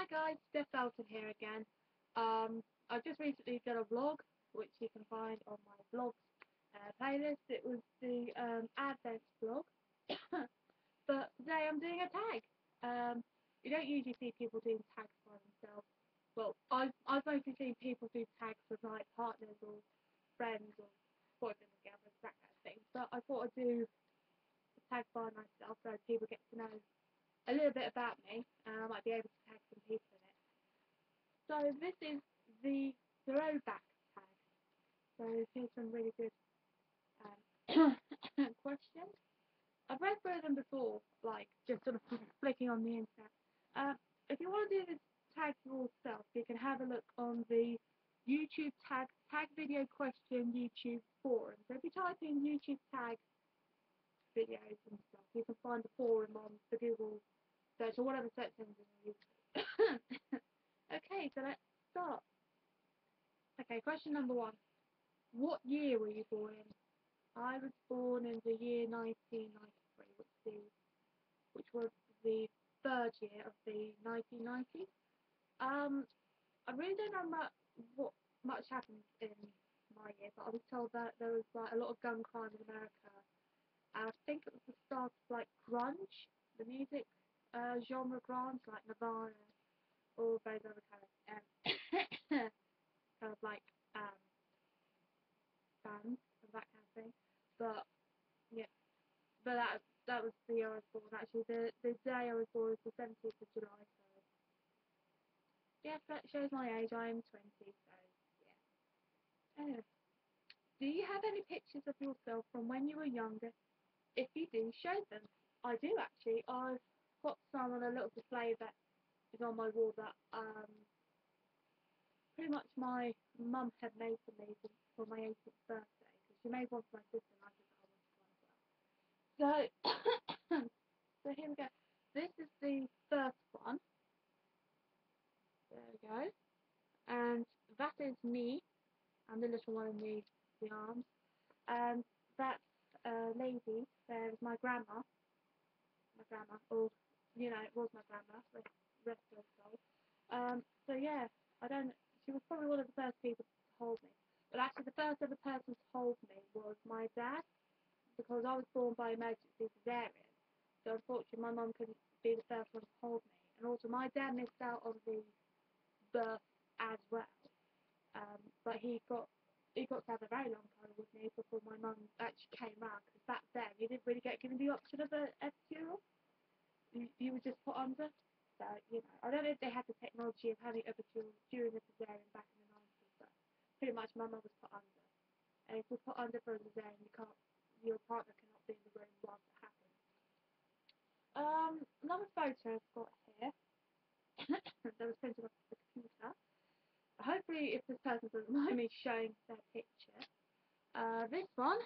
Hi guys, Steph Elton here again. Um, I've just recently done a vlog, which you can find on my vlogs uh, playlist. It was the um, Advent vlog, but today I'm doing a tag. Um, you don't usually see people doing tags by themselves. Well, I've, I've mostly seen people do tags with like partners or friends or boyfriends and girlfriends, that kind of thing. But I thought I'd do a tag by myself so people get to know a little bit about me, and I might be able to tag some people in it. So this is the throwback tag. So here's some really good um, questions. I've read through them before, like just sort of flicking on the internet. Uh, if you want to do this tag yourself, you can have a look on the YouTube tag tag video question YouTube forum. So if you type in YouTube tag videos and stuff, you can find the forum on the Google search or whatever search engine you use. okay, so let's start. Okay, question number one. What year were you born in? I was born in the year 1993, which, the, which was the third year of the 1990s. Um, I really don't know much, what much happened in my year, but I was told that there was like a lot of gun crime in America. I think it was the start of like grunge, the music uh, genre grunge, like Nirvana, all those other kind of um, kind of like um, bands and that kind of thing. But yeah, but that that was the year I was born. Actually, the the day I was born was the seventeenth of July. So yes, that shows my age. I am twenty. So yeah. Anyway, do you have any pictures of yourself from when you were younger? If you do, show them. I do actually. I've got some on a little display that is on my wall that um pretty much my mum had made for me for my 18th birthday because she made one for my sister and I just got one as well. So, so here we go. This is the first one. There we go. And that is me and the little one in the, the arms. And that's uh, lady, there was my grandma. My grandma, or, you know, it was my grandma, rest, her soul. Um, so yeah, I don't she was probably one of the first people to hold me. But actually, the first ever person to hold me was my dad, because I was born by emergency cesarean. So unfortunately, my mum couldn't be the first one to hold me. And also, my dad missed out on the birth as well. Um, but he got he got to have a very long time with me before my mum actually came round. Because back then, you didn't really get given the option of a epidural. You, you were just put under. So, you know, I don't know if they had the technology of having epidural during the cesarean back in the 90s, but pretty much my mum was put under. And if you're put under for a cesarean, you can't, your partner cannot be in the room whilst it happens. Um, another photo I've got here that was printed off the computer. Hopefully, if this person doesn't mind me showing their picture. Uh, this one,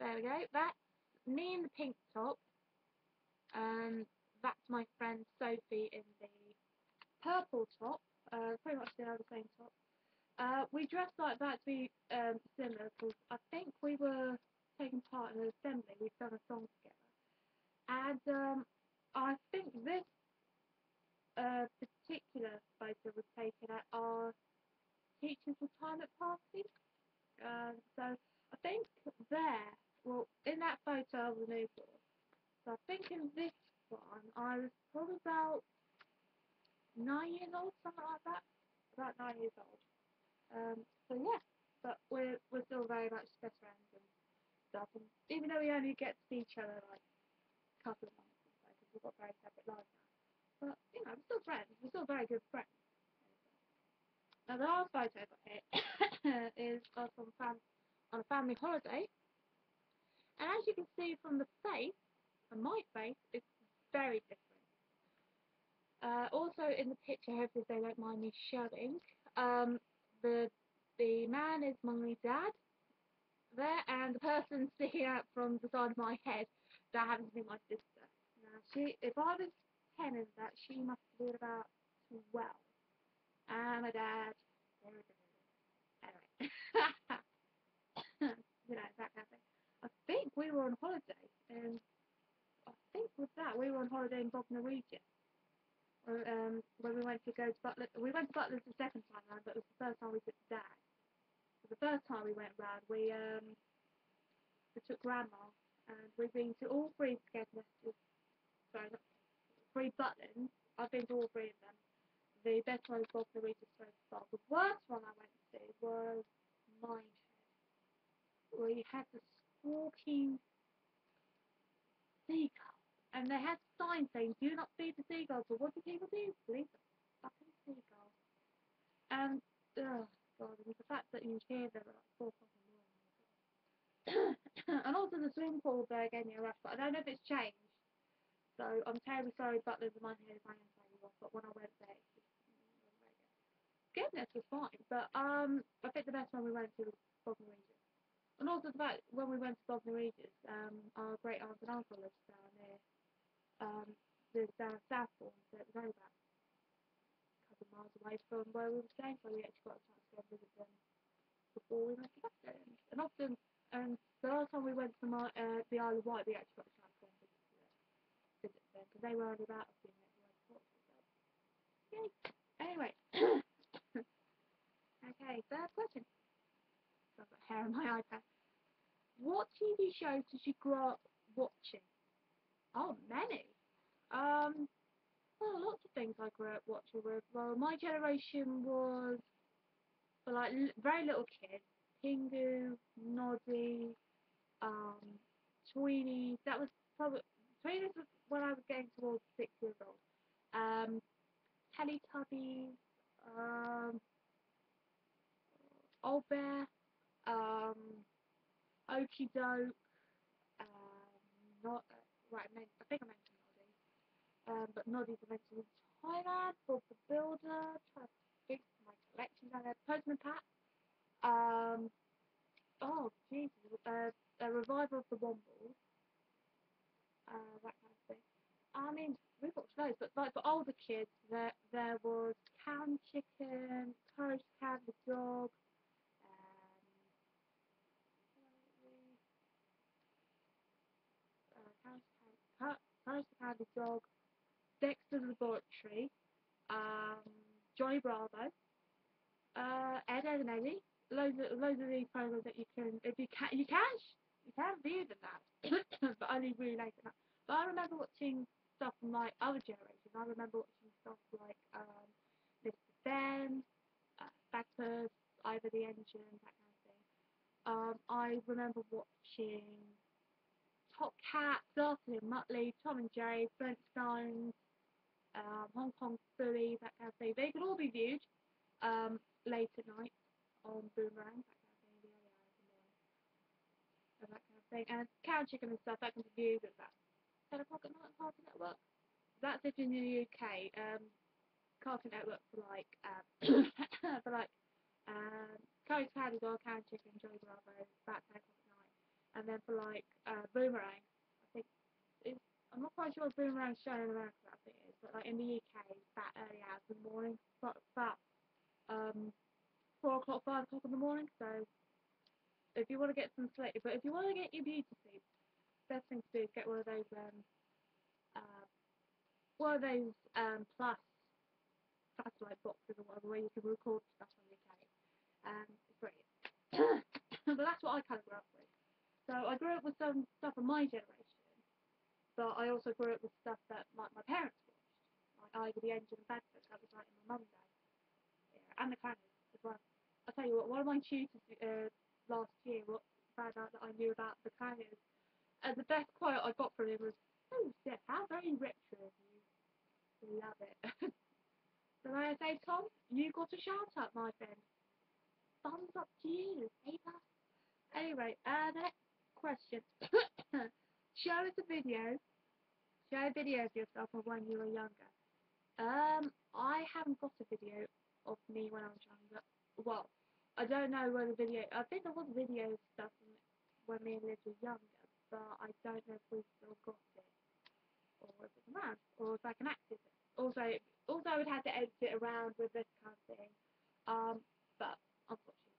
there we go, that's me in the pink top. Um, that's my friend Sophie in the purple top, uh, pretty much the same top. Uh, we dressed like that to be um, similar because I think we were taking part in an assembly. We've done a song together. And um, I think this uh, particular photo was taken at our teacher's retirement party. Uh, so I think there, well, in that photo I was new So I think in this one, I was probably about nine years old, something like that. About nine years old. Um, so yeah, but we're we're still very much best friends and stuff. And even though we only get to see each other like a couple of months because we've got very separate lives now. But you know, we're still friends. We're still very good friends. Now the last photo I got here is us on, fam- on a family holiday, and as you can see from the face, my face, it's very different. Uh, also in the picture, hopefully they don't mind me showing, um, the the man is my dad there, and the person sticking out from the side of my head, that happens to be my sister. Now, she, if I was 10 in that, she must have been about 12. And my dad, anyway, you know, that kind of thing. I think we were on holiday, and I think with that, we were on holiday in Bognor Regis uh, um, when we went to go to Butlins. We went to Butlins the second time round, but it was the first time we took Dad. So the first time we went round, we um, we took Grandma, and we've been to all three Scared Nesters. Sorry, not three Butlins. I've been to all three of them. The best one was Bognor Regis so far. The worst one I went to was Minehead. We had the squawking seagulls, and they had signs saying, "Do not feed the seagulls." But what do people do? Feed the fucking seagulls. And oh god, and the fact that you hear them at like four o'clock in the morning. Oh and also the swimming pool there gave me a rush, but I don't know if it's changed. So I'm terribly sorry, Butlins and Minehead if I am you off, but when I went there. Goodness was fine, but um, I think the best one we went to was Bognor Regis. And also the fact when we went to Bognor Regis, um, our great aunt and uncle lives down there. Um, lives down Southbourne, so it was only about a couple of miles away from where we were staying, so we actually got a chance to go and visit them before we went to Butlins. And often, um, the last time we went to my, uh, the Isle of Wight, we actually got a chance to go and visit them, visit them because they were only about a few minutes away from Portugal. So, yay! Anyway, okay, third question. I've got hair on my iPad. What TV shows did you grow up watching? Oh, many. Um, well, lots of things I grew up watching with. Well, my generation was for like very little kids. Pingu, Noddy, um, Tweenies. That was probably Tweenies was when I was getting towards six years old. Um, Teletubbies, um, Old Bear, um, Oakie Doke, um, not right. I, meant, I think I mentioned Noddy, um, but Noddy's I mentioned in Toyland. Bob the Builder, trying to think my collection down there. Postman Pat. Um, oh Jesus, uh, a revival of the Wombles. Uh, that kind of thing. I mean, we've watched loads, but like for older kids, there there was and Chicken, Courage the Dog. Um, Courage the the Dog, Dexter's Laboratory, um, Johnny Bravo, uh, Ed, Ed and Eddie. Loads of loads of these programs that you can if you can you can you can view them now, but only really late at night. But I remember watching stuff from my other generation. I remember watching stuff like um, Mr. Ben, uh, Bagpuss, Ivor the Engine, that kind of thing. Um, I remember watching Top Cat, Dastardly and Muttley, Tom and Jerry, Flintstones, um, Hong Kong Phooey, that kind of thing. They could all be viewed um, late at night on Boomerang, that kind of thing, the early hours of the morning, and that kind of thing. And Cow Chicken and stuff, that can be viewed at that 10 o'clock at night on Cartoon Network. That's if you're in the UK. Um, Cartoon Network for like, um, for like, um, Coast Candy Dog, Cow Chicken, Joey Bravo, 10 o'clock at night. And then for like, uh, Boomerang, I think, it's, I'm not quite sure what Boomerang's shown in America, I think it is, but like in the UK, about early hours in the morning, but about, um, 4 o'clock, 5 o'clock in the morning, so if you want to get some sleep, but if you want to get your beauty sleep, best thing to do is get one of those, um, uh, one of those, um, plus satellite boxes or whatever where you can record stuff on your telly. Um, it's brilliant. but that's what I kind of grew up with. So I grew up with some stuff from my generation, but I also grew up with stuff that my, my parents watched, like Ivor the Engine and Bagpuss. That was like in my mum's day, yeah, and the Clangers as well. I'll tell you what, one of my tutors uh, last year what found out that I knew about the Clangers, and the best quote I got from him was, "Oh, Steph, how very retro of you." Love it. So I say, Tom, you got a shout out, my friend. Thumbs up to you, Ava. Anyway, uh, next question. show us a video. Show a video of yourself of when you were younger. Um, I haven't got a video of me when I was younger. Well, I don't know where the video. I think there was video stuff when me and Liz were younger, but I don't know if we've still got it, or if it's around, or if I can access it. Also, also I would have to edit it around with this kind of thing. Um, but unfortunately,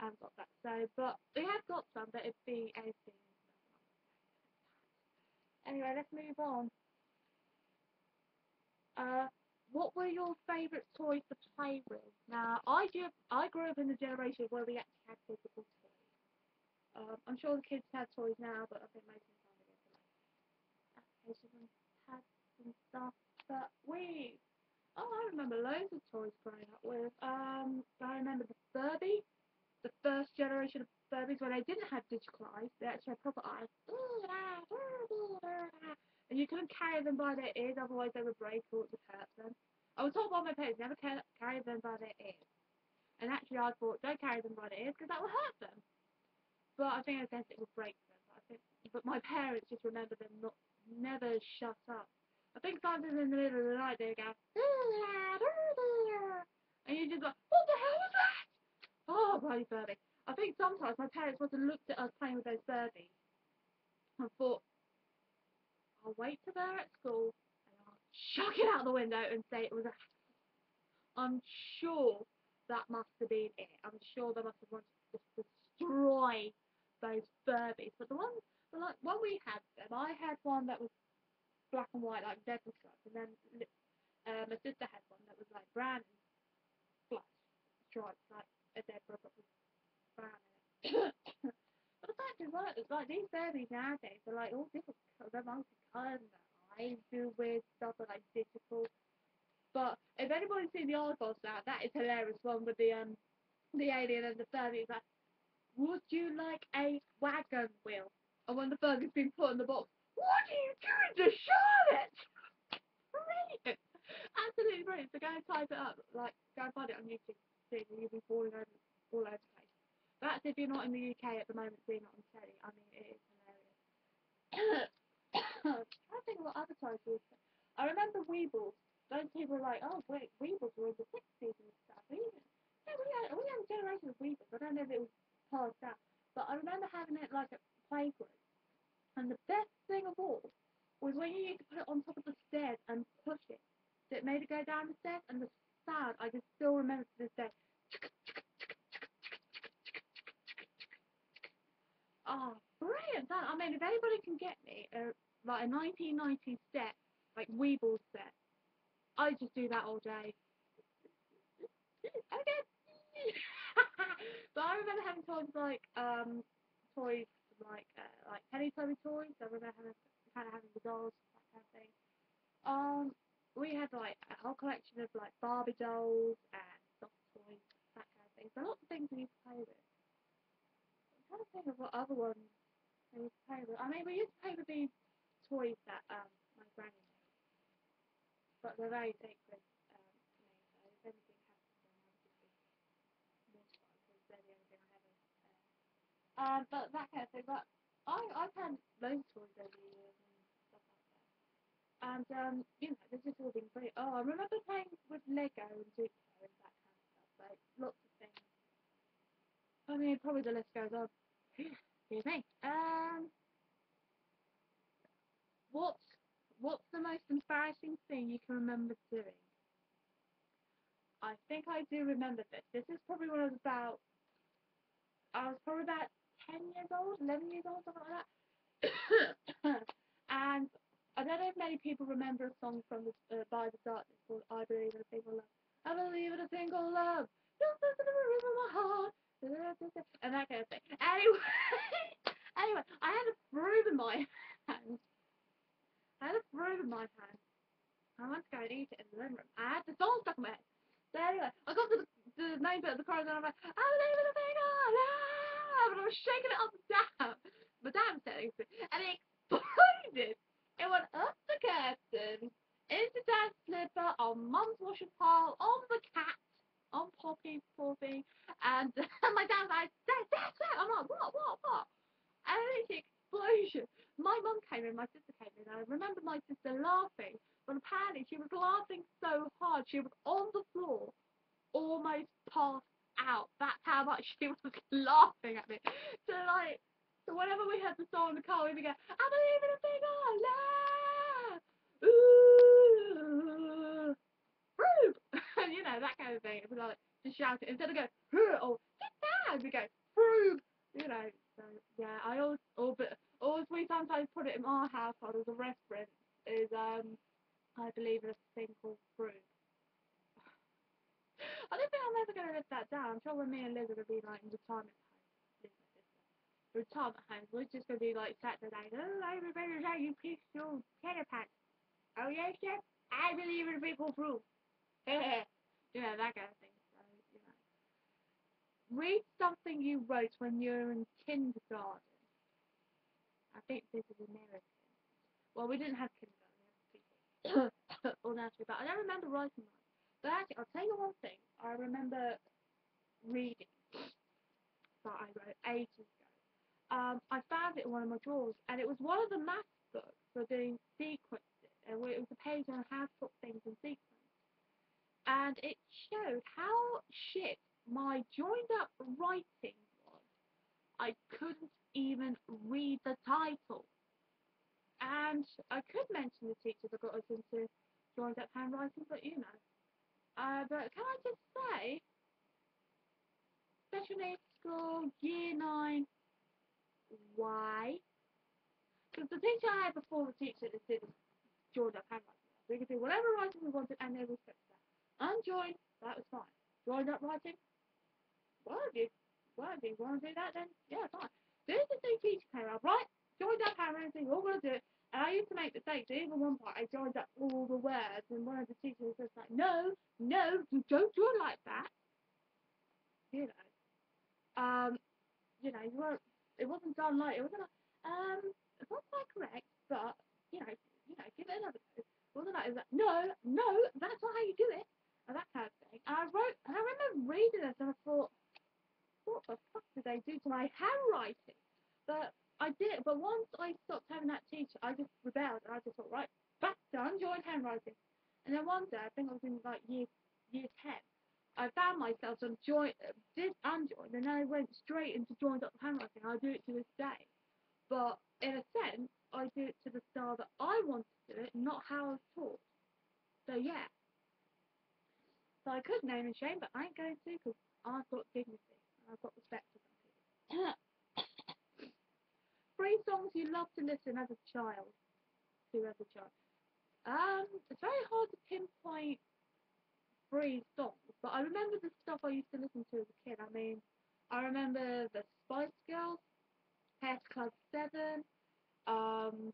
I haven't got that. So, but we have got some, but it'd be that. Anyway, let's move on. Uh, what were your favourite toys to play with? Now, I grew, I grew up in the generation where we actually had physical toys. Um, I'm sure the kids have toys now, but I think most of the time they go for like applications and stuff. But we, oh, I remember loads of toys growing up with. Um, I remember the Furby, the first generation of Furbies when they didn't have digitalized, they actually had proper eyes. And you couldn't carry them by their ears, otherwise they would break or would hurt them. I was told by my parents never ca- carry them by their ears. And actually I thought, don't carry them by their ears because that will hurt them. But I think I guess it would break them. I think, but my parents just remember them not never shut up. I think sometimes in the middle of the night they go, and you just go, what the hell was that? Oh, bloody Furby. I think sometimes my parents must have looked at us playing with those Furbies and thought, I'll wait till they're at school and I'll chuck it out the window and say it was a. I'm sure that must have been it. I'm sure they must have wanted to just destroy those Furbies. But the one, the like when we had them, I had one that was black and white like zebra stripes, and then uh, my sister had one that was like brown and black stripes like a zebra but with brown in it. but like, these Furbies nowadays are like all different. They're and their eyes do weird stuff, are like digital. But if anybody's seen the Argos now, that is hilarious. One with the um the alien and the Furby. Like, would you like a wagon wheel? And when the Furby's been put in the box, what are you doing to Charlotte? Brilliant! Absolutely brilliant. So go and type it up. Like, go and find it on YouTube. See, you'll be falling over all over. That's if you're not in the UK at the moment seeing it on telly. I mean, it is hilarious. Trying to think of what other to- I remember Weebles. Those people were like, oh, wait, Weebles were in the 60s and stuff. We, yeah, we, had, we had a generation of Weebles. I don't know if it was passed down. But I remember having it like at playgroup. And the best thing of all was when you used to put it on top of the stairs and push it. So it made it go down the stairs and the sound I can still remember to this day. Oh, brilliant! That, I mean, if anybody can get me a, like a 1990s set, like Weeble set, I just do that all day. Okay. but I remember having toys like um toys like uh, like Teletubby toys. I remember having kind of having the dolls that kind of thing. Um, we had like a whole collection of like Barbie dolls and soft toys, that kind of thing. So lots of things we used to play with. Trying to think of what other ones we used to play with. I mean, we used to play with these toys that um my granny made, but they're very sacred um, to me. So if anything happens to them, I would just be mortified because they're the only thing I. Uh, um, but that kind of thing. But I I've had loads of toys over the years and stuff like that. And um, you know, they've just all been great. Oh, I remember playing with Lego and Duplo and that kind of stuff. Like lots. I mean, probably the list goes on. Excuse me. Um, what's what's the most embarrassing thing you can remember doing? I think I do remember this. This is probably when I was about I was probably about ten years old, eleven years old, something like that. and I don't know if many people remember a song from the, uh, By the Darkness called I Believe in a Thing Called Love. I believe in a single love. Just listen to the rhythm of my heart. And that kind of thing. Anyway, anyway, I had a broom in my hand. I had a broom in my hand. I went to go and eat it in the living room. I had the song stuck in my head. So anyway, I got to the, the main bit of the chorus and I'm like, I believe in a single love. And I was shaking it up and down. My dad was telling me, and it exploded. It went up the curtain, into Dad's slipper, on Mum's washing pile, on the cat, poor thing, and my dad's like, Dad, Dad, Dad. I'm like, what, what, what? And it's an explosion. My mum came in, my sister came in, and I remember my sister laughing, but apparently she was laughing so hard, she was on the floor, almost passed out. That's how much she was laughing at me. So like, so whenever we had the song in the car, we'd be going, I believe in a thing I love. Ooh, Rube. and you that kind of thing. It was like, just shout it. Instead of going, "Huh," or sit down, we go, Rube. You know, so yeah, I always, but, always we sometimes put it in our household as a reference, is, um, I believe in a thing called Rube. I don't think I'm ever going to live that down. I'm sure when me and Liz are going to be like in retirement homes, retirement homes, we're just going to be like sat there like, oh, everybody how you piss your tenor pants. Oh, yes, yes, I believe in people proof. know, that kind of thing. So. Read something you wrote when you were in kindergarten. I think this is American. Well, we didn't have kindergarten, or nursery, but I don't remember writing one. But actually, I'll tell you one thing. I remember reading that I wrote ages ago. Um, I found it in one of my drawers, and it was one of the math books for doing sequences. And it was a page on how to put things in sequence. And it showed how shit my joined up writing was. I couldn't even read the title. And I could mention the teachers that got us into joined up handwriting, but you know. Uh, but can I just say, special needs school, year 9, why? Because the teacher I had before the teacher that did joined up handwriting. We could do whatever writing we wanted and they respected that. Unjoined, that was fine. Joined up writing, well, if you, well, if you want to do that, then yeah, fine. Do the the teacher up, right? Joined up handwriting, we're going to do it. And I used to make mistakes. Even one part, I joined up all the words, and one of the teachers was like, "No, no, you don't do it like that." You know, um, you know, you weren't. It wasn't done like it wasn't. Like, um, it's not quite correct, but you know, you know, give it another go. It wasn't like, it was like, no, no, that's not how you do it, and that kind of thing. And I wrote, and I remember reading this, and I thought, what the fuck did they do to my handwriting? But I did, but once I stopped having that teacher, I just rebelled and I just thought, right, back to unjoined handwriting. And then one day, I think I was in like year year ten, I found myself on joint, did unjoined, and then I went straight into joined up handwriting. I do it to this day, but in a sense, I do it to the style that I want to do it, not how I was taught. So yeah. So I could name and shame, but I ain't going to because I've got dignity and I've got respect for people. three songs you love to listen as a child to as a child. Um, it's very hard to pinpoint three songs, but I remember the stuff I used to listen to as a kid. I mean, I remember the Spice Girls, S Club Seven. Um,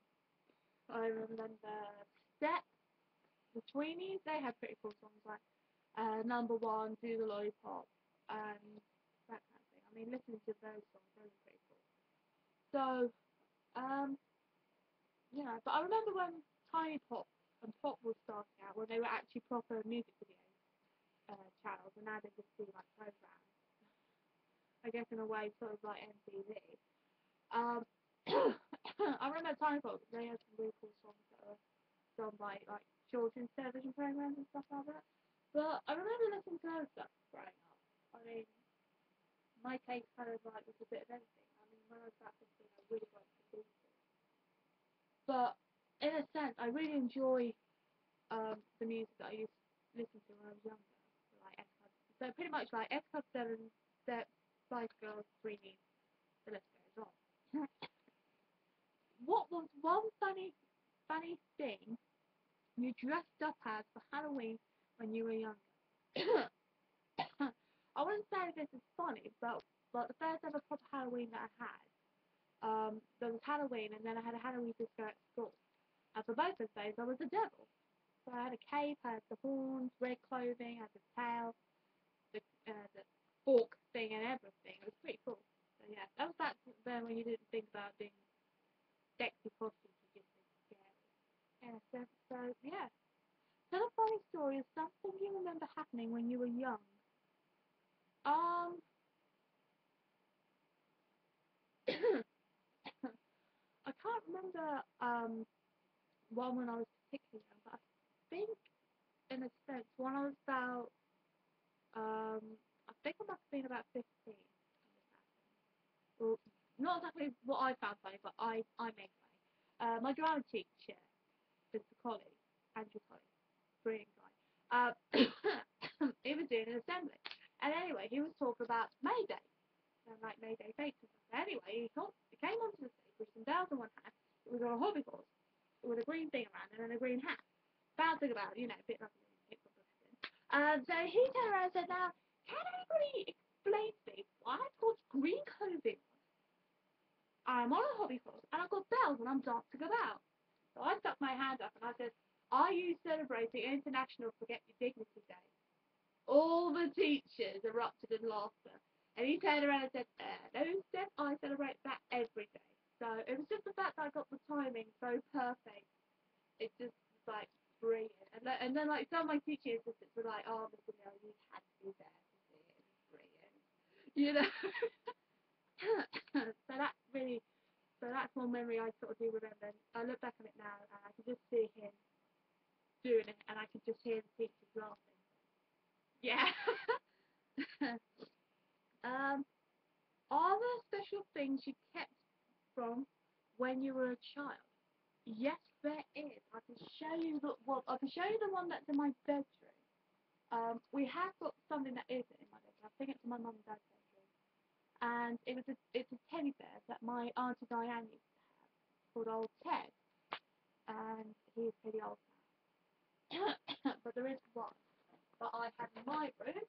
I remember Step, the Tweenies. They had pretty cool songs like uh, Number One, Do the Lollipop, and that kind of thing. I mean, listening to those songs, those are pretty cool. So, um, know, but I remember when Tiny Pop and Pop was starting out, when they were actually proper music video uh, channels, and now they just do like programs. I guess in a way, sort of like MTV. Um, I remember Tiny Pop, they had some really cool songs that were done by like children's television programs and stuff like that. But I remember listening to stuff growing up. I mean, my taste kind of like was a bit of everything I mean, when I was about 15, I really liked the Beatles. But in a sense, I really enjoy um, the music that I used to listen to when I was younger, like S Club. So pretty much like S Club 7, Step, Spice Girls, Tweenies, the list goes on. what was one funny, funny thing you dressed up as for Halloween when you were younger? I wouldn't say this is funny, but like the first ever proper Halloween that I had, um, there was Halloween and then I had a Halloween disco at school. And for both of those, I was a devil. So I had a cape, I had the horns, red clothing, I had the tail, the, uh, the fork thing and everything. It was pretty cool. So yeah, that was back then when you didn't think about doing sexy costumes, you just think scary. Yeah, so, so yeah. Tell a funny story of something you remember happening when you were young. Um, I can't remember um, one when I was particularly young, but I think, in a sense, when I was about, um, I think I must have been about 15 when this happened. Well, not exactly what I found funny, but I, I made funny. Uh, my drama teacher, Mr. Colley, Andrew Colley, brilliant guy, uh, he was doing an assembly. And anyway, he was talking about May Day, and like May Day bakes. Anyway, he, talked, he came onto the stage with some bells on one hand. It was on a hobby horse with a green thing around and a green hat. Bouncing about, you know, a bit like a Um, so he turned around and said, now, can anybody explain to me why it's called green clothing? I'm on a hobby horse and I've got bells and I'm dancing about. So I stuck my hand up and I said, are you celebrating International Forget Your Dignity Day? All the teachers erupted in laughter. And he turned around and said, uh, no, Steph, I celebrate that every day. So it was just the fact that I got the timing so perfect. It just was like brilliant. And then, and then like some of my teaching assistants were like, oh, Mr. Neil, you had to be there to see it. It was brilliant. You know? so that's really, so that's one memory I sort of do remember. I look back on it now and I can just see him doing it and I can just hear the teachers laughing. Yeah. um, are there special things you kept from when you were a child? Yes, there is. I can show you the well. I can show you the one that's in my bedroom. Um, we have got something that isn't in my bedroom. I think it's in my mum and dad's bedroom, and it was a it's a teddy bear that my auntie Diane used to have called Old Ted, and he's pretty old. but there is one that I have in my room.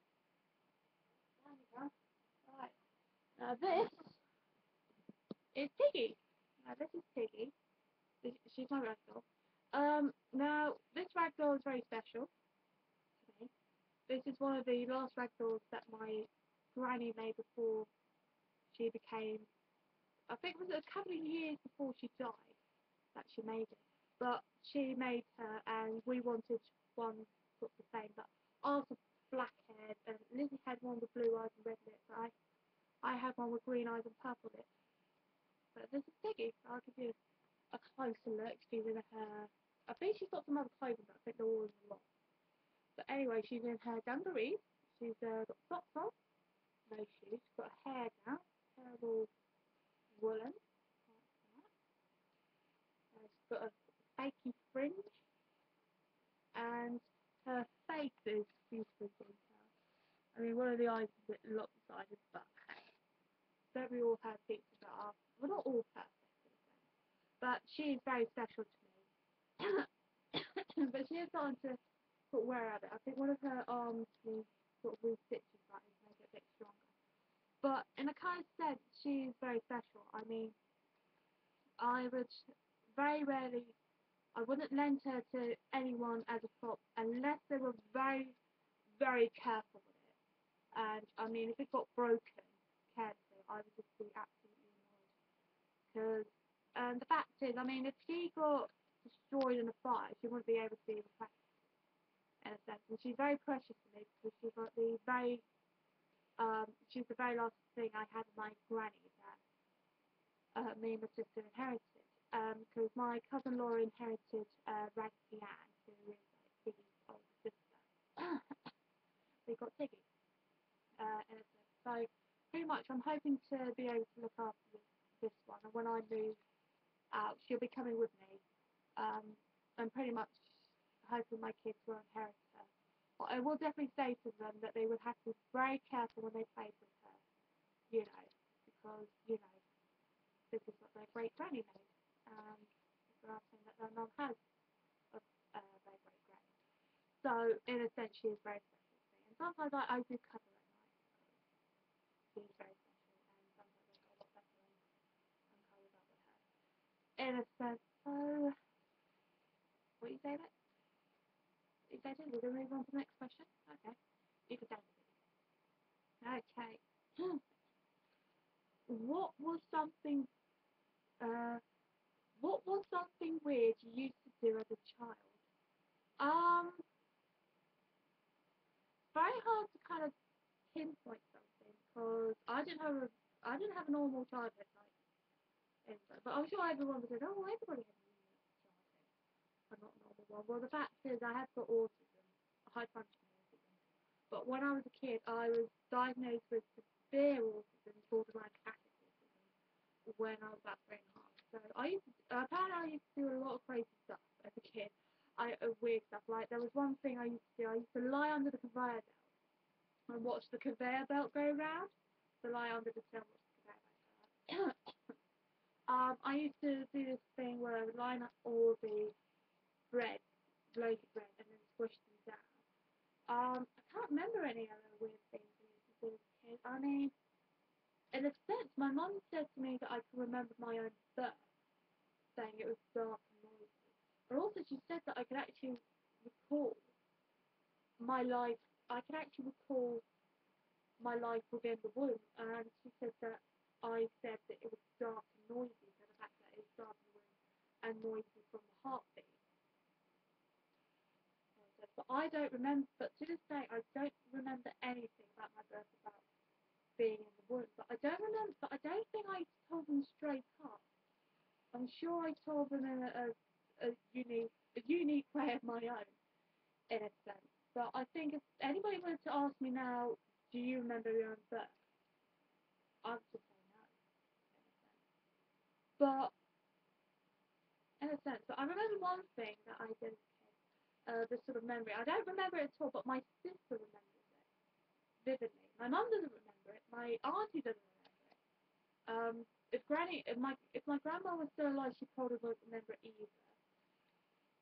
There we go. Right. Now this is Tiggy. Now this is Tiggy. This, she's my ragdoll. Um, now this ragdoll is very special to me. This is one of the last ragdolls that my granny made before she became. I think it was a couple of years before she died that she made it. But she made her, and we wanted one of the same. But ours was black haired, and Lizzie had one with blue eyes and red lips. I, I had one with green eyes and purple lips. But this is Piggy. I'll give you a closer look. She's in her. I think she's got some other clothing, but I think they're all in the lot. But anyway, she's in her dungarees. She's uh, got socks on, no shoes. She's got her hair down, all woolen. Like that. Uh, she's got a fringe, and her face is detailed. I mean, one of the eyes is a bit lopsided, but hey, don't we all have features that are, well, not all perfect, but she is very special to me. but she has started to of wear out it. I think one of her arms needs sort of restitching that to make it a bit stronger. But in a kind of sense, she is very special. I mean, I would very rarely, I wouldn't lend her to anyone as a prop unless they were very, very careful with it. And I mean, if it got broken carelessly, I would just be absolutely annoyed. Because um, the fact is, I mean, if she got destroyed in a fire, she wouldn't be able to be practice in a sense. And she's very precious to me because she's got the very, um, she's the very last thing I had in my granny that uh, me and my sister inherited. Because um, my cousin Laura inherited uh, Raggedy Ann, who is like older sister. they got Tiggy. Uh. So pretty much, I'm hoping to be able to look after this, this one. And when I move out, she'll be coming with me. Um, and pretty much hoping my kids will inherit her. But I will definitely say to them that they would have to be very careful when they play with her, you know, because, you know, this is what their great granny made. Um, thing that of uh, their great. So, in a sense, she is very special to me. And sometimes I, I do cuddle at night because she's very special, and sometimes I a lot better up with her. In a sense, so, what you say that? Is that it? We're going to move on to the next question? Okay. You can down Okay. what was something uh what was something weird you used to do as a child? Um very hard to kind of pinpoint something because I didn't have a I didn't have a normal childhood like. But I'm sure everyone would say, Oh everybody has a normal childhood. I'm not normal one. Well the fact is I have got autism, high functioning autism. But when I was a kid I was diagnosed with severe autism, borderline classic autism, when I was about three and a half. So I used to, apparently I used to do a lot of crazy stuff as a kid. I uh, weird stuff like there was one thing I used to do. I used to lie under the conveyor belt and watch the conveyor belt go round. So lie under the till watch the conveyor belt um, I used to do this thing where I would line up all the bread, loaded bread, and then squish them down. Um, I can't remember any other weird things we used to do as a kid. I mean, in a sense, my mum said to me that I can remember my own birth, saying it was dark and noisy. But also she said that I could actually recall my life, I can actually recall my life within the womb, and she said that I said that it was dark and noisy, so the fact that it was dark in the womb and noisy from the heartbeat. But I don't remember, but to this day, I don't remember anything about my birth about being in the womb. But I don't remember, but I don't think I told them straight up. I'm sure I told them in a, a, a unique, a unique way of my own, in a sense. But I think if anybody were to ask me now, do you remember your own birth? I would just say no. But in a sense, but I remember one thing that I did uh, this sort of memory. I don't remember it at all, but my sister remembers it vividly. My mum doesn't remember it. My auntie doesn't remember it. Um, if Granny, if my if my grandma was still alive, she probably won't remember it either.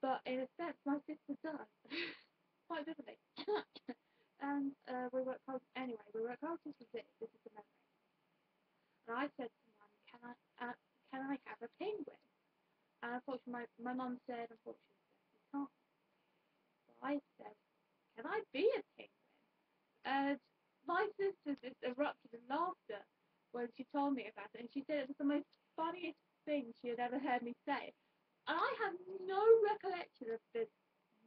But in a sense, my sister does quite vividly. and uh, we work hard, anyway, we were at Colchester City. This is the memory. And I said to mum, "Can I uh, can I have a penguin?" And unfortunately, my my mum said, "Unfortunately, you can't." So I said, "Can I be a penguin?" And my sister just erupted in laughter when she told me about it, and she said it was the most funniest thing she had ever heard me say. And I have no recollection of this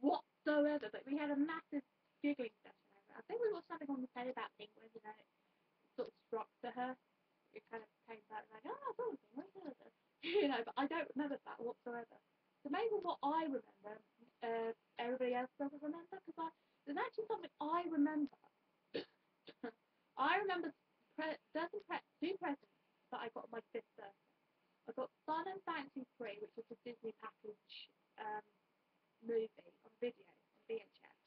whatsoever, but we had a massive giggling session over. I think we watched something on the telly about penguins, and then it sort of struck to her. It kind of came back like, oh, I saw a penguin, da, da, da." you know, but I don't remember that whatsoever. So maybe what I remember, uh, everybody else doesn't remember, because there's actually something I remember. I remember pre- certain pre- two presents that I got my birthday. I got Fun and Fancy Free, which was a Disney package um, movie on video, on VHS.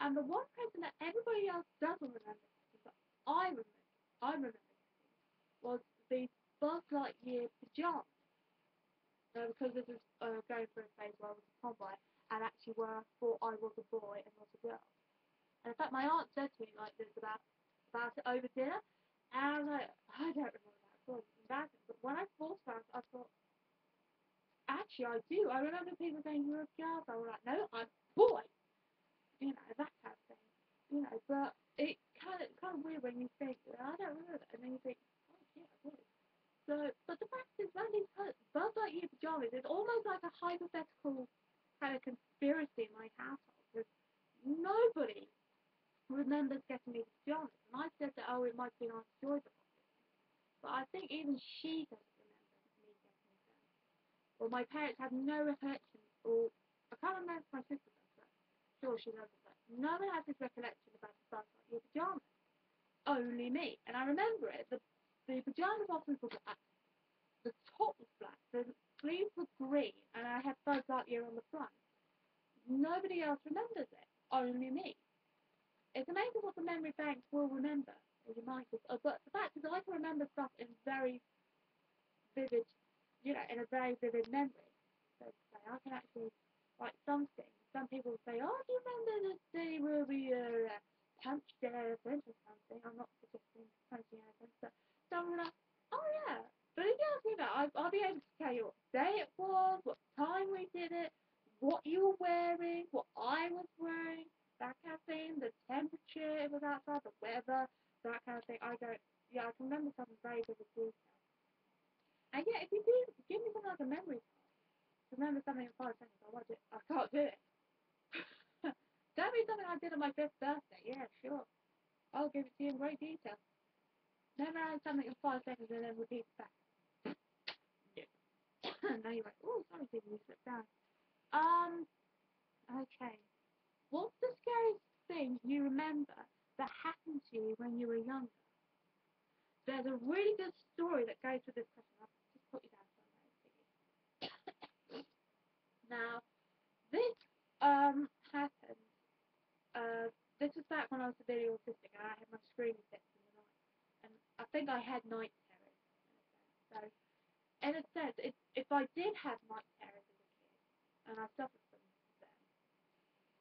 And the one present that everybody else doesn't remember but I remember, I remember was the Buzz Lightyear pajamas. Uh, because this is uh, going through a phase where I was a tomboy, and actually where I thought I was a boy and not a girl. In fact, my aunt said to me like this about about it over dinner, and I was like, I don't remember that embarrassing. But when I thought about it, I thought, actually, I do. I remember people saying you're a girl. I was like, no, I'm a boy. You know that kind of thing. You know, but it kind of kind of weird when you think I don't remember that, and then you think, oh yeah, I. So, but the fact is, these Buzz Lightyear pajamas, it's almost like a hypothetical kind of conspiracy in my household. Because nobody remembers getting me the pajamas. And I said that, oh, it might be Aunt Joy that. But I think even she doesn't remember me getting them. Or my parents have no recollection, or I can't remember if my sister does, but sure she doesn't. But no one has this recollection about the Buzz Lightyear pajamas. Only me. And I remember it. The, the pajama bottoms were black. The top was black. The sleeves were green, and I had Buzz Lightyear on the front. Nobody else remembers it. Only me. It's amazing what the memory bank will remember or remind us. of. But the fact is, I can remember stuff in very vivid, you know, in a very vivid memory. So I can actually like something. Some people say, "Oh, do you remember the day where we uh, punched the elephant or something?" I'm not suggesting punching elephants, but some are like, "Oh yeah." But if you ask me that, I- I'll be able to tell you what day it was, what time we did it, what you were wearing, what I was wearing, that kind of thing, the temperature it was outside, the weather, that kind of thing. I don't, yeah, I can remember some very vivid details. And yeah, if you do, give me something like a memory card. Remember something in five seconds, I do it. I can't do it. Tell me something I did on my fifth birthday. Yeah, sure. I'll give it to you in great detail. Memorize something in five seconds and then repeat it back. now you're like, oh, sorry, Stephen, you slipped down. Um, okay. What's the scariest thing you remember that happened to you when you were younger? There's a really good story that goes with this question. I'll just put you down now, this um happened. Uh, this was back when I was severely autistic and I had my screaming fits in the night, and I think I had night terrors. So, in a sense, if if I did have night terrors as a kid, and I suffered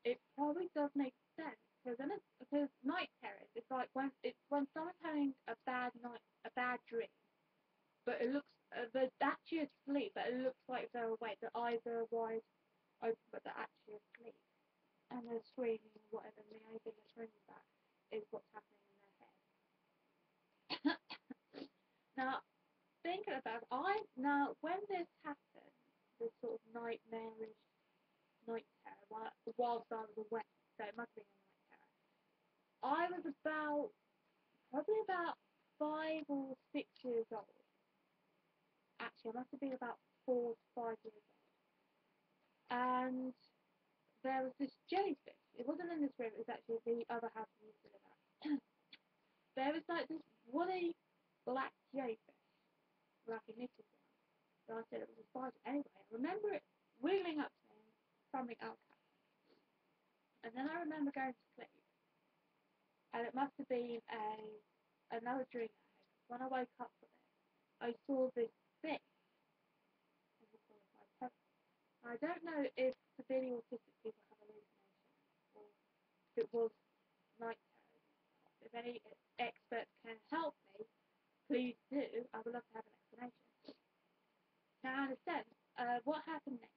it probably does make sense because in a, because night terrors, it's like when it's when someone's having a bad night, a bad dream, but it looks, uh, they're actually asleep, but it looks like they're awake. Their eyes are wide open, but they're actually asleep, and they're screaming whatever. And the only thing that's back is what's happening in their head. now, thinking about, it, I now when this happens, this sort of nightmarish night terror, while, whilst I was awake, so it must have been a night terror. I was about probably about five or six years old. Actually, I must have been about four to five years old. And there was this jellyfish. It wasn't in this room, it was actually the other house we used to live at. there was like this woolly black jellyfish, like a knitted one. So I said it was a spider. Anyway, I remember it wiggling up to something else happened. And then I remember going to sleep. And it must have been a another dream I. When I woke up from it, I saw this the my. I don't know if severely autistic people have hallucinations or if it was night terrors. If any experts can help me, please do. I would love to have an explanation. Now, a sense, uh, what happened next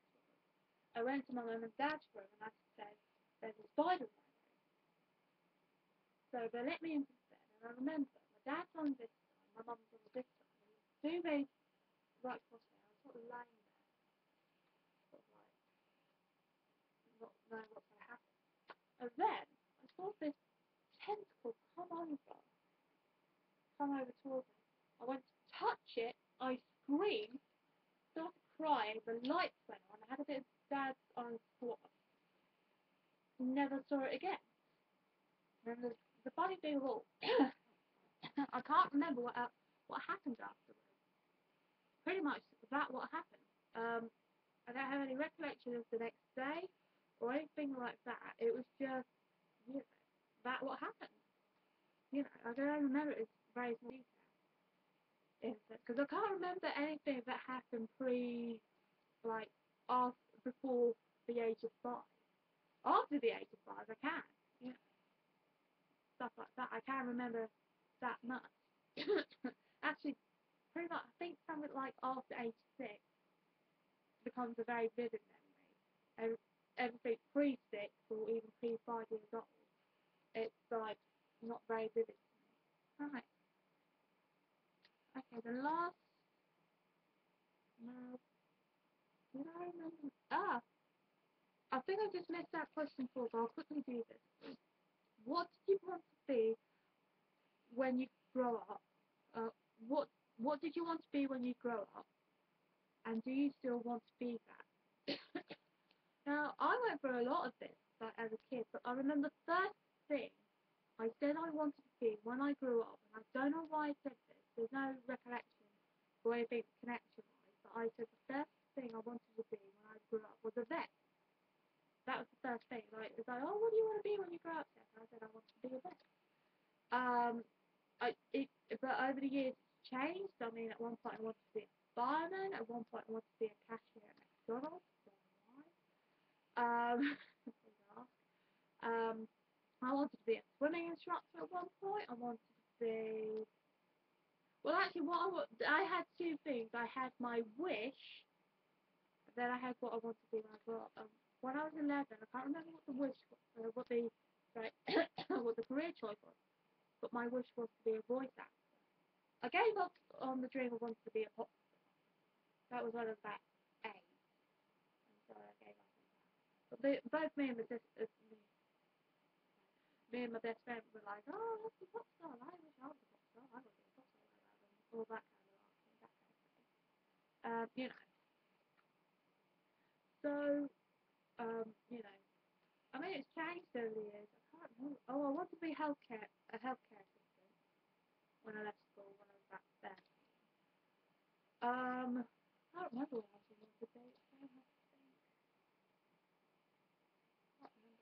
I went to my mum and dad's room and I said, there's a spider in my room. So they let me into the bed and I remember my dad's on this side, my mum's on this side. And days right across me, I was sort of lying there, sort of like not knowing what's going to happen. And then I saw this tentacle come over, come over towards me. I went to touch it, I screamed, started crying, the lights went on, I had a bit of dad's on squat. Never saw it again. And the, the thing of all, I can't remember what uh, what happened afterwards. Pretty much that what happened. Um, I don't have any recollection of the next day or anything like that. It was just, you know, that what happened. You know, I don't remember it very detail. Because I can't remember anything that happened pre, like, after, before the age of five. After the age of five, I can, know. Stuff like that. I can't remember that much. Actually, pretty much, I think something like after age six becomes a very vivid memory. Every- Everything pre six or even pre five years old, it's like not very vivid to me. Right. Okay, the last. No. Did I remember? Ah! I think I just missed that question before, but I'll quickly do this. What did you want to be when you grow up? Uh, what What did you want to be when you grow up? And do you still want to be that? now, I went through a lot of this like, as a kid, but I remember the first thing I said I wanted to be when I grew up, and I don't know why I said this, there's no recollection or anything connection wise, but I said the first thing I wanted to be when I grew up was a vet. That was the first thing. Like, it's like, oh, what do you want to be when you grow up, Steph? And I said I want to be a vet. Um, I it, but over the years it's changed. I mean, at one point I wanted to be a fireman. At one point I wanted to be a cashier at McDonald's. Don't know why. Um, please ask. Um, I wanted to be a swimming instructor at one point. I wanted to be. Well, actually, what I had two things. I had my wish, then I had what I wanted to be when I grew up. Um, when I was 11, I can't remember what the wish, was, uh, what the right, what the career choice was, but my wish was to be a voice actor. I gave up on the dream of wanting to be a pop. That was when I was about eight, and so I gave up. But they, both me and my sister, me, me and my best friend were like, oh, that's a pop star. I wish I was a pop star. I want to be a pop star like that, and all that kind of laughing, that kind of thing. Um, you know. So, um, you know, I mean, it's changed over the years. I can't remember. Oh, I want to be healthcare, a healthcare assistant when I left school when I was about 13. Um, I don't remember what I wanted to be. I can't remember.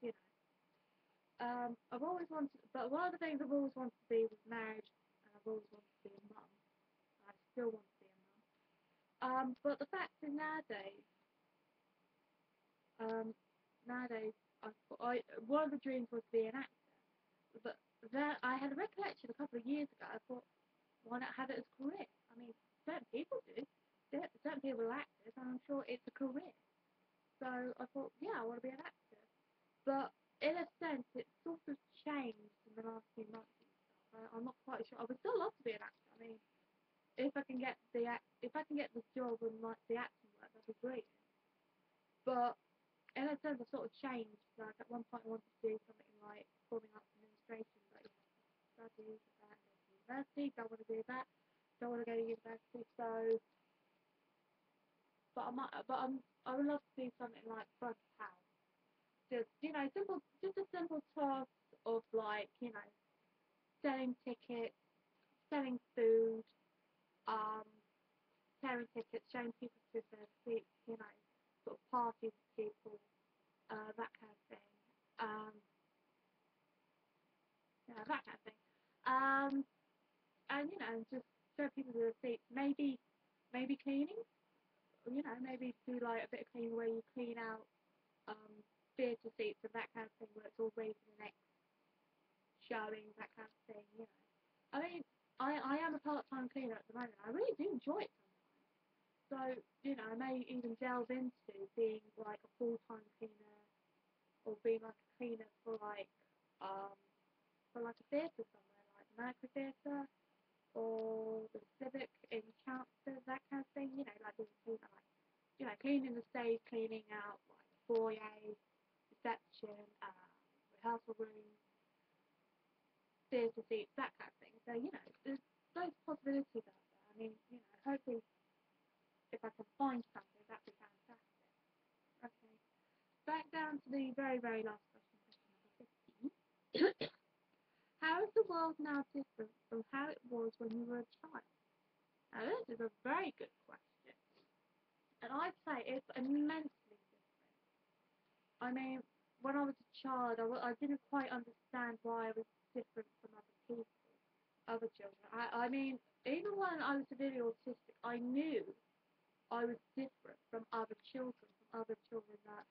You know. Um, I've always wanted, but one of the things I've always wanted to be was marriage, always wanted to be a mum. I still want to be a mum. Um, but the fact is nowadays, um, nowadays, I, I one of the dreams was to be an actor, but then I had a recollection a couple of years ago. I thought, why not have it as a career? I mean, certain people do. Certain people are actors, and I'm sure it's a career. So I thought, yeah, I want to be an actor. But in a sense, it's sort of changed in the last few months I, I'm not quite sure. I would still love to be an actor. I mean, if I can get the act, if I can get the job and like the acting work, that'd be great. But in a sense, I've sort of changed. Like at one point, I wanted to do something like performing arts administration, but you know, studies and go to university. Don't want to do that. Don't want to go to university. So, but I might. But I'm. I would love to do something like front of house. Just you know, simple, just a simple task of like you know, selling tickets, selling food, um, tickets, showing people to their seats, you know, sort of parties people, uh, that kind of thing. Um, yeah, that kind of thing. Um, and you know, just show people to their seats. Maybe, maybe cleaning. You know, maybe do like a bit of cleaning where you clean out um, theatre seats and that kind of thing, where it's all ready for the next showing, that kind of thing. You know, I mean, I I am a part-time cleaner at the moment. I really do enjoy it. So you know, I may even delve into being like a full-time cleaner or being like a cleaner for like um for like a theatre somewhere, like the Mercury Theatre or the Civic in Chelmsford, that kind of thing. You know, like being a cleaner, like you know, cleaning the stage, cleaning out like foyer, reception, um, rehearsal rooms, theatre seats, that kind of thing. So you know, there's those possibilities out there. I mean, you know, hopefully if I can find something, that'd be fantastic. Okay. Back down to the very, very last question, question number 15. how is the world now different from how it was when you were a child? Now, this is a very good question. And I'd say it's immensely different. I mean, when I was a child, I didn't quite understand why I was different from other people, other children. I, I mean, even when I was severely autistic, I knew I was different from other children, from other children that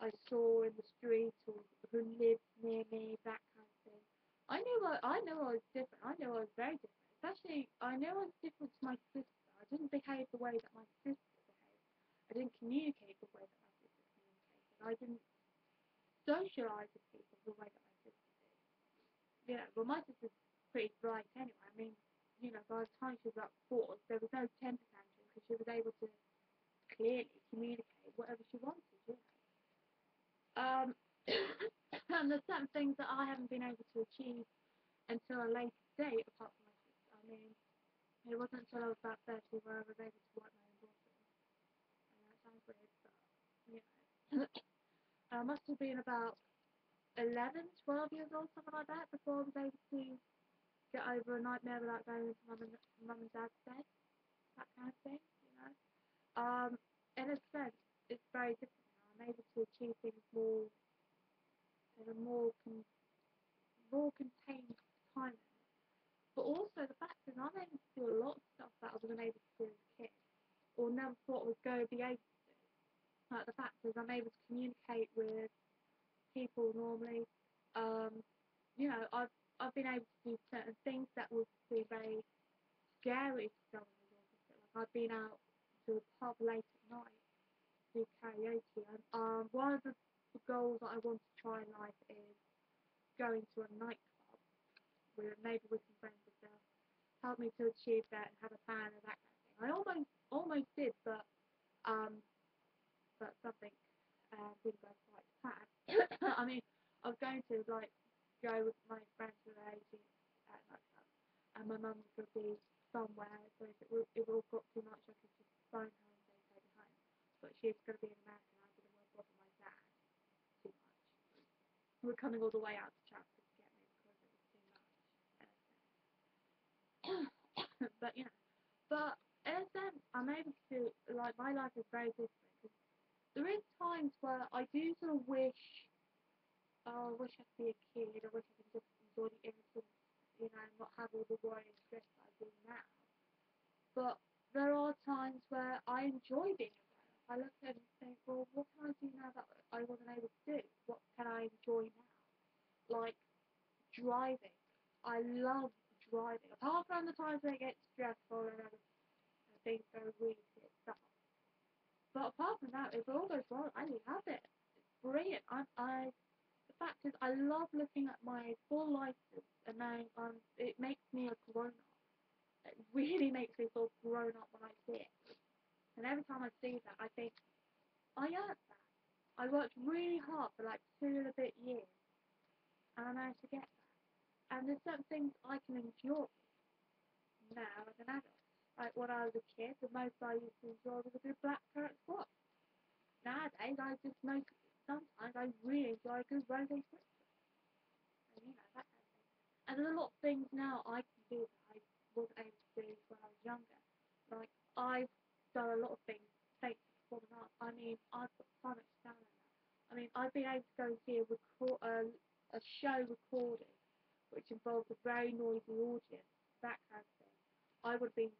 I saw in the street or who lived near me, that kind of thing. I knew I, I knew I was different. I knew I was very different. Especially, I knew I was different to my sister. I didn't behave the way that my sister behaved. I didn't communicate the way that my sister communicated. I didn't socialise with people the way that my sister did. You know, my sister's pretty bright anyway. I mean, you know, by the time she was about four, there was no temper tantrum because she was able to clearly communicate whatever she wanted, you know. Um, and there's certain things that I haven't been able to achieve until a later date, apart from my sister. I mean, it wasn't until I was about 30 where I was able to wipe my own. I know it sounds weird, but, you know. I must have been about 11, 12 years old, something like that, before I was able to get over a nightmare without going into mum and, mum and dad's bed. That kind of thing, you know. Um, in a sense, it's very different now. I'm able to achieve things more in a more con- more contained time. But also the fact is I'm able to do a lot of stuff that I wasn't able to do as a kid, or never thought I was going to be able to do. Like the fact is I'm able to communicate with people normally. Um, you know, I've I've been able to do certain things that would be very scary to someone. Like I've been out to a pub late at night to do karaoke. And um, one of the goals that I want to try in life is going to a nightclub with maybe with some friends as well. Help me to achieve that and have a plan and that kind of thing. I almost almost did, but um, but something uh, didn't go quite to plan. I mean, To like go with my friends who are aging at nightclub, and my mum to be somewhere. So if it, if it all got too much, I could just phone her and say take me home. But she's going to be in America, and I didn't want to bother my dad too much. We're coming all the way out to Chatsworth to get me because it was too much. but know, but a I'm able to like my life is very different. 'cause there is times where I do sort of wish, oh, I wish I'd be a kid, I wish I could just enjoy everything, you know, and not have all the worry and stress that I do now. But there are times where I enjoy being alone. I look at it and think, well, what can I do now that I wasn't able to do? What can I enjoy now? Like driving. I love driving. Apart from the times where it gets stressful and um, things go really itself. But apart from that, if all goes well, I love it. It's brilliant. I, I fact is, I love looking at my full license and knowing um, it makes me a grown up. It really makes me feel grown up when I see it. And every time I see that, I think, I earned that. I worked really hard for like two and a bit years, and I managed to get that. And there's certain things I can enjoy now as an adult. Like when I was a kid, the most I used to enjoy was a good black currant squash. Nowadays, I just most sometimes I really enjoy a good spritz. And you know that kind of. And there's a lot of things now I can do that I wasn't able to do when I was younger. Like I've done a lot of things thanks to performing arts. I mean, I've got so much talent. I mean, I've been able to go and see a record a, a show recording, which involves a very noisy audience, that kind of thing. I would have been,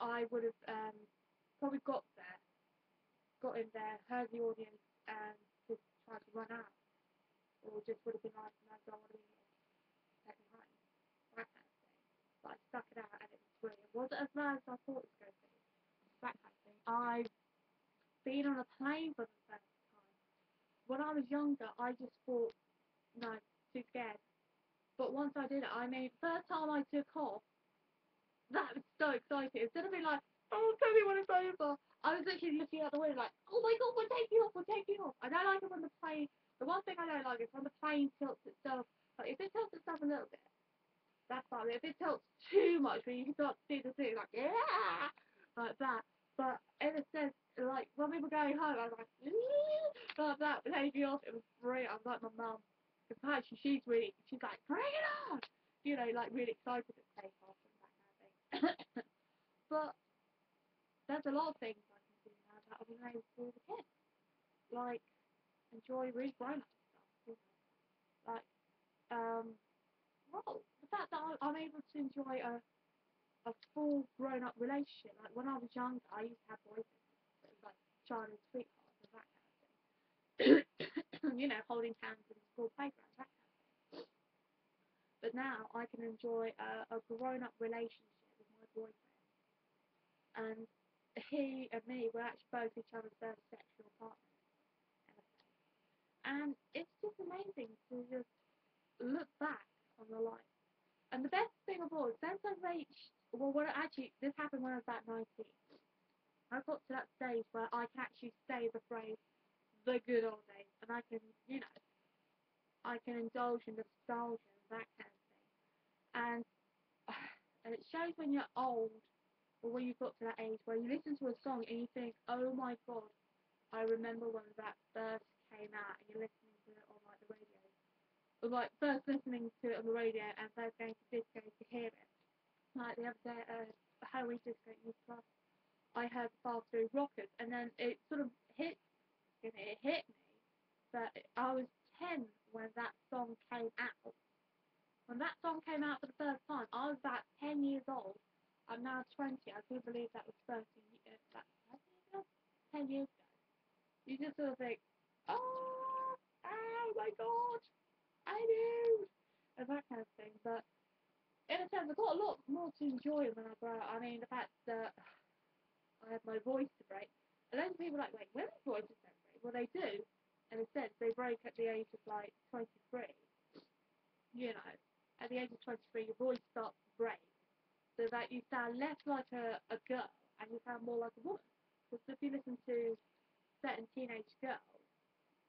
I would have um, probably got there, got in there, heard the audience, and to run out, or just would have been like, to be here, home, that kind of thing. But I stuck it out, and it was brilliant. It wasn't as bad as I thought it was going to be, that kind of thing. I've been on a plane for the first time. When I was younger, I just thought, no, too scared. But once I did it, I mean, first time I took off, that was so exciting. Instead of being like, oh, tell me when it's over, I was literally looking out the window like, oh my god, we're taking off, we're taking off. I don't like it when the plane, the one thing I don't like is when the plane tilts itself. Like, if it tilts itself a little bit, that's fine. If it tilts too much, when you start to see the thing, like, yeah, like that. But a sense, like, when we were going home, I was like, like that, taking off, it was great. I was like my mum. In she's really, she's like, bring it on! You know, like, really excited to take off and that kind of thing. but there's a lot of things I can do now that I wasn't able to do as a kid. Like, enjoy really grown up stuff. Like, um, well, the fact that I'm able to enjoy a, a full grown up relationship. Like, when I was younger, I used to have boyfriends. Was like childhood sweethearts and that kind of thing. you know, holding hands in the school playground, that kind of thing. But now I can enjoy a, a grown up relationship with my boyfriend. And he and me were actually both each other's first sexual partners. And it's just amazing to just look back on your life. And the best thing of all, since I've reached, well, what actually, this happened when I was about 19. I got to that stage where I can actually say the phrase, the good old days, and I can, you know, I can indulge in nostalgia and that kind of thing. And, and it shows when you're old, or when you've got to that age where you listen to a song and you think, oh my god, I remember when that first came out, and you're listening to it on like the radio Or like first listening to it on the radio and first going to disco to hear it. Like the other day at uh, Halloween disco in Plus, I heard Fast Food Rockers and then it sort of hit it hit me that I was ten when that song came out. When that song came out for the first time, I was about ten years old. I'm now twenty. I couldn't believe that was thirty years. That ten years ago. You just sort of think, oh, oh my god. I do, and that kind of thing. But in a sense, I've got a lot more to enjoy when I grow up. I mean, the fact that I have my voice to break. And then people are like, wait, women's voices don't break. Well, they do. In a sense, they break at the age of like 23. You know, at the age of 23, your voice starts to break. So that you sound less like a, a girl and you sound more like a woman. Because if you listen to certain teenage girls,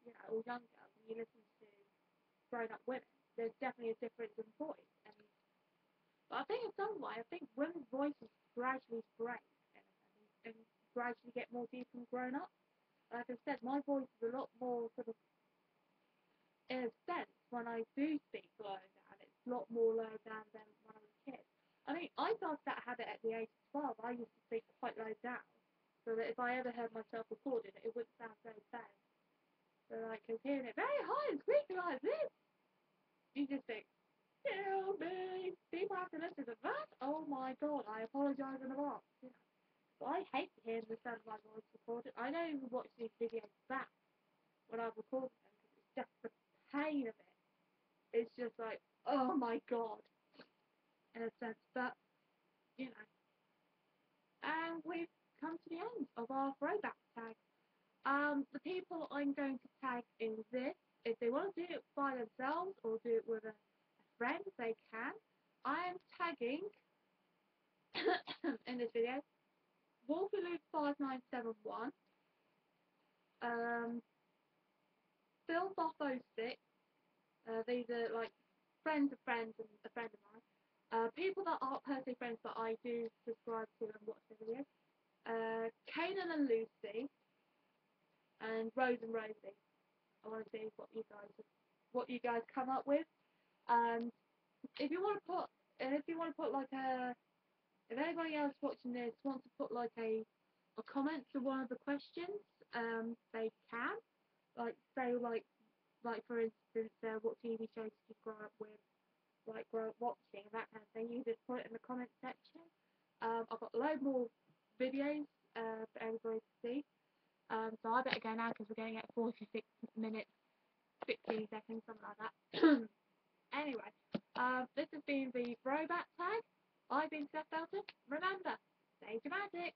you know, or young girls, and you listen to grown up women, there's definitely a difference in voice. And but I think in some way, I think women's voices gradually break and, and, gradually get more deep and grown up. Like I said, my voice is a lot more sort of in a sense when I do speak low down, it's a lot more low down than when. I mean, I started that habit at the age of 12. I used to speak quite low down, so that if I ever heard myself recorded, it wouldn't sound so bad. So like, cause hearing it very high and squeaky like this, you just think, kill me. People have to listen to that. Oh my god, I apologise in advance. I hate hearing the sound of my voice recorded. I don't even watch these videos back when I record them because it's just the pain of it. It's just like, oh my god, in a sense. But you know, and we've come to the end of our throwback tag. Um, the people I'm going to tag in this, if they want to do it by themselves or do it with a, a friend, they can. I am tagging in this video Wolfyluke5971, um, FilmBuff06, uh, these are like friends of friends and a friend of mine. Uh, people that aren't personally friends but I do subscribe to and watch their videos. Uh, Kaelyn and Lucy, and Rose and Rosie. I want to see what you guys what you guys come up with. And if you want to put and if you want to put like a if anybody else watching this wants to put like a a comment to one of the questions, um, they can. Like say like like for instance, uh, what TV shows did you grow up with, like grow up watching, that kind of thing. You just put it in the comment section. Um, I've got a load more videos uh, for everybody to see. Um, so I better go now because we're getting at 46 minutes, 16 seconds, something like that. anyway, um, this has been the throwback tag. I've been Steph Belton. Remember, stay dramatic.